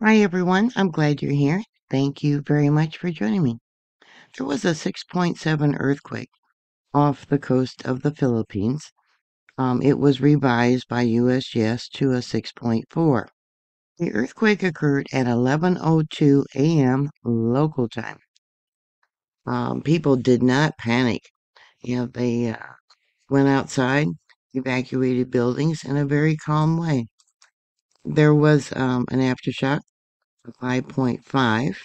Hi, everyone. I'm glad you're here. Thank you very much for joining me. There was a 6.7 earthquake off the coast of the Philippines. Um, it was revised by USGS to a 6.4. The earthquake occurred at 11:02 a.m. local time. Um, people did not panic. You know, they uh, went outside, evacuated buildings in a very calm way. There was um, an aftershock 5.5,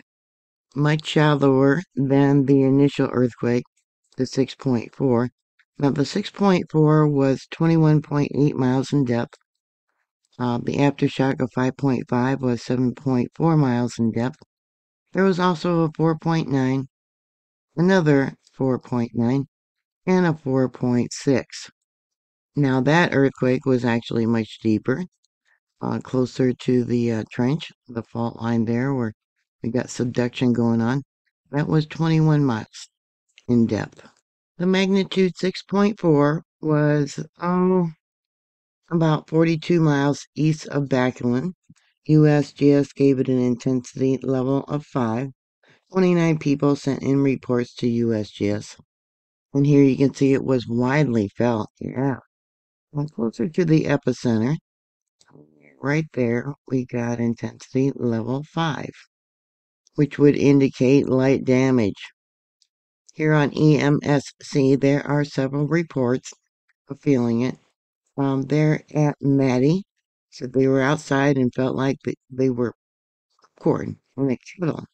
much shallower than the initial earthquake, the 6.4. Now, the 6.4 was 21.8 miles in depth. Uh, the aftershock of 5.5 was 7.4 miles in depth. There was also a 4.9, another 4.9, and a 4.6. Now, that earthquake was actually much deeper uh, closer to the uh, trench, the fault line there where we got subduction going on. That was 21 miles in depth. The magnitude 6.4 was oh, about 42 miles east of Baculin. USGS gave it an intensity level of 5. 29 people sent in reports to USGS. And here you can see it was widely felt. Yeah. And closer to the epicenter, right there, we got intensity level 5, which would indicate light damage. Here on EMSC, there are several reports of feeling it. Um, there at Mati said they were outside and felt like they, were popcorn in a kettle.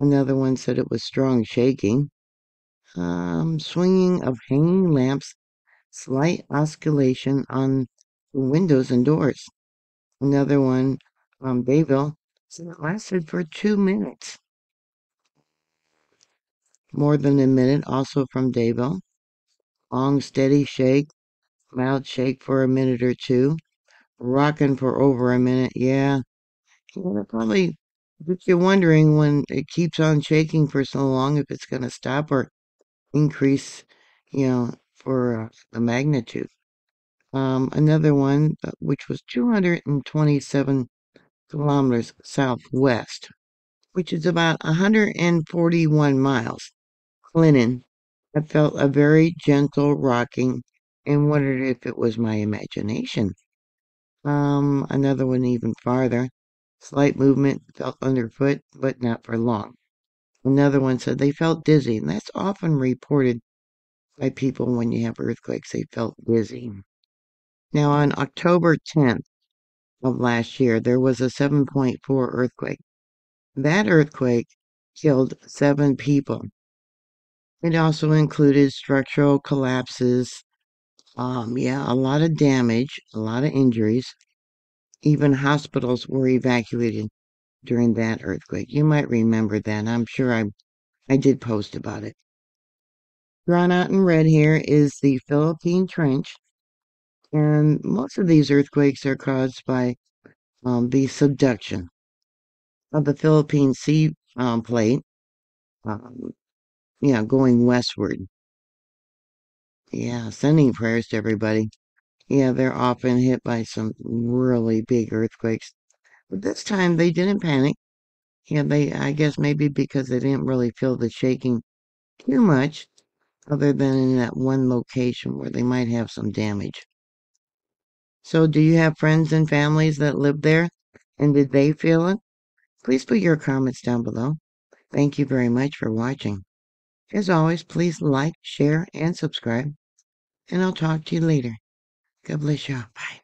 Another one said it was strong shaking. Um, swinging of hanging lamps, slight oscillation on the windows and doors. Another one from Bayville said it lasted for two minutes. More than a minute, also from Dayville. Long, steady shake, mild shake for a minute or two. Rocking for over a minute, yeah. Yeah, probably if you're wondering when it keeps on shaking for so long if it's going to stop or increase, you know, for uh, the magnitude. Um, another one, uh, which was 227 kilometers southwest, which is about 141 miles. Clinton, I felt a very gentle rocking and wondered if it was my imagination. Um, another one even farther. Slight movement felt underfoot, but not for long. Another one said they felt dizzy, and that's often reported by people when you have earthquakes, they felt dizzy. Now, on October 10th of last year, there was a 7.4 earthquake. That earthquake killed seven people. It also included structural collapses. Um, yeah, a lot of damage, a lot of injuries. Even hospitals were evacuated during that earthquake. You might remember that. I'm sure I, I did post about it. Drawn out in red here is the Philippine Trench. And most of these earthquakes are caused by um, the subduction of the Philippine Sea um, Plate, um, yeah, going westward. Yeah, sending prayers to everybody. Yeah, they're often hit by some really big earthquakes. But this time they didn't panic. Yeah, they, I guess maybe because they didn't really feel the shaking too much, other than in that one location where they might have some damage. So, do you have friends and families that live there? And did they feel it? Please put your comments down below. Thank you very much for watching. As always, please like, share, and subscribe. And I'll talk to you later. God bless you. Bye.